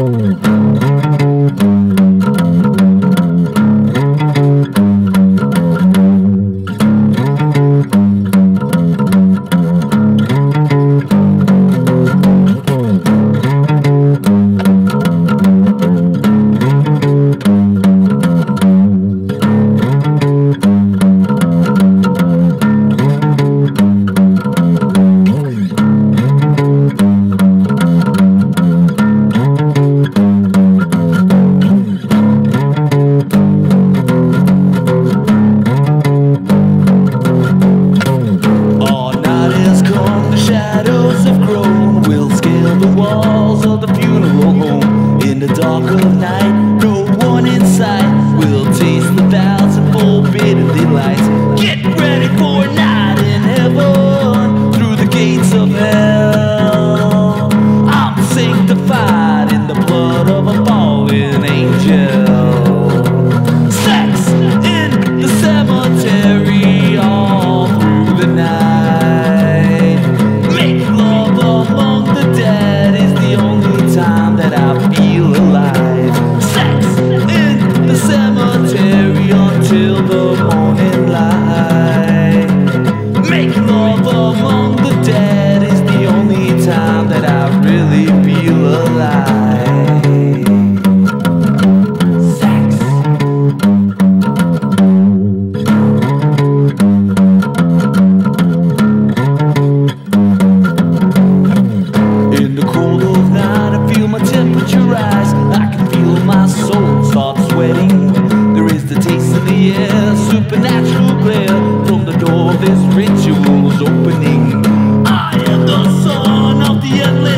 Oh. tropical night. Go on inside. We'll taste the vows and forbidden delights. Get supernatural glare from the door of this ritual's opening. I am the son of the endless.